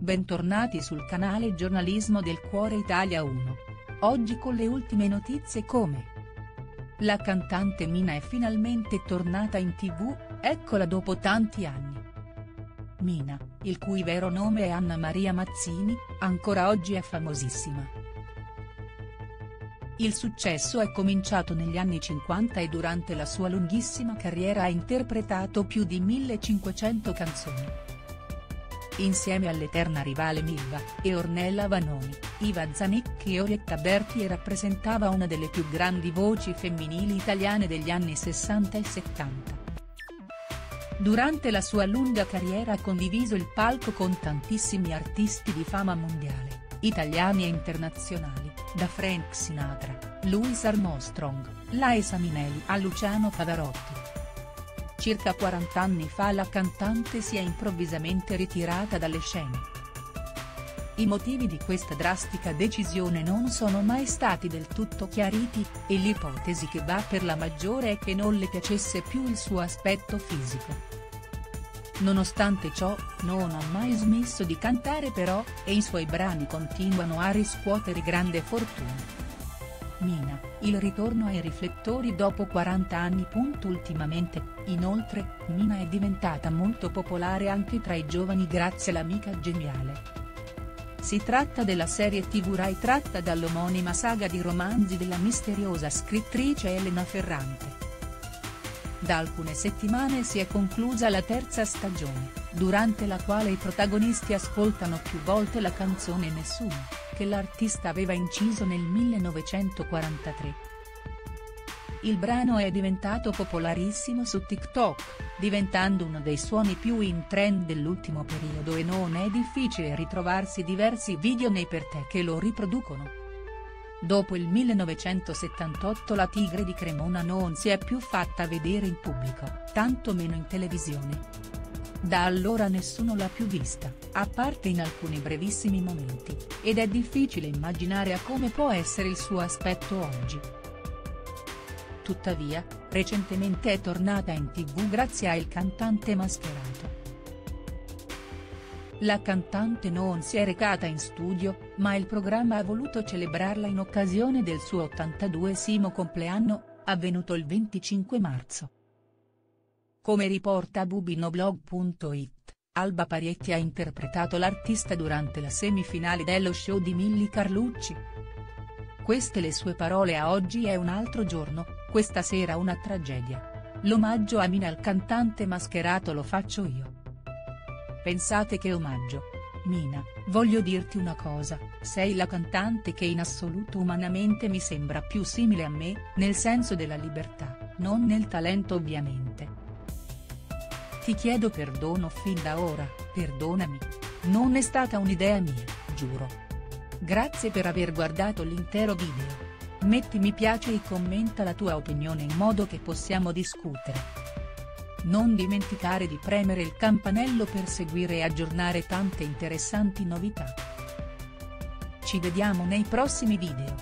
Bentornati sul canale Giornalismo del Cuore Italia 1. Oggi con le ultime notizie come La cantante Mina è finalmente tornata in tv, eccola dopo tanti anni. Mina, il cui vero nome è Anna Maria Mazzini, ancora oggi è famosissima. Il successo è cominciato negli anni 50 e durante la sua lunghissima carriera ha interpretato più di 1500 canzoni insieme all'eterna rivale Milva, e Ornella Vanoni, Iva Zanicchi e Orietta Berti e rappresentava una delle più grandi voci femminili italiane degli anni 60 e 70. Durante la sua lunga carriera ha condiviso il palco con tantissimi artisti di fama mondiale, italiani e internazionali, da Frank Sinatra, Louis Armstrong, Laisa Minelli a Luciano Pavarotti. Circa 40 anni fa la cantante si è improvvisamente ritirata dalle scene. I motivi di questa drastica decisione non sono mai stati del tutto chiariti, e l'ipotesi che va per la maggiore è che non le piacesse più il suo aspetto fisico. Nonostante ciò, non ha mai smesso di cantare però, e i suoi brani continuano a riscuotere grande fortuna. Mina, il ritorno ai riflettori dopo 40 anni. Ultimamente, inoltre, Mina è diventata molto popolare anche tra i giovani grazie all'amica geniale. Si tratta della serie tv Rai tratta dall'omonima saga di romanzi della misteriosa scrittrice Elena Ferrante. Da alcune settimane si è conclusa la terza stagione, durante la quale i protagonisti ascoltano più volte la canzone Nessuno che l'artista aveva inciso nel 1943. Il brano è diventato popolarissimo su TikTok, diventando uno dei suoni più in trend dell'ultimo periodo e non è difficile ritrovarsi diversi video nei per te che lo riproducono. Dopo il 1978 la Tigre di Cremona non si è più fatta vedere in pubblico, tanto meno in televisione. Da allora nessuno l'ha più vista, a parte in alcuni brevissimi momenti, ed è difficile immaginare a come può essere il suo aspetto oggi. Tuttavia, recentemente è tornata in tv grazie a Il cantante mascherato. La cantante non si è recata in studio, ma il programma ha voluto celebrarla in occasione del suo 82esimo compleanno, avvenuto il 25 marzo. Come riporta bubinoblog.it, Alba Parietti ha interpretato l'artista durante la semifinale dello show di Milli Carlucci. Queste le sue parole a oggi è un altro giorno, questa sera una tragedia. L'omaggio a Mina al cantante mascherato lo faccio io. Pensate che omaggio. Mina, voglio dirti una cosa, sei la cantante che in assoluto umanamente mi sembra più simile a me, nel senso della libertà, non nel talento ovviamente. Ti chiedo perdono fin da ora, perdonami. Non è stata un'idea mia, giuro. Grazie per aver guardato l'intero video. Metti mi piace e commenta la tua opinione in modo che possiamo discutere. Non dimenticare di premere il campanello per seguire e aggiornare tante interessanti novità. Ci vediamo nei prossimi video.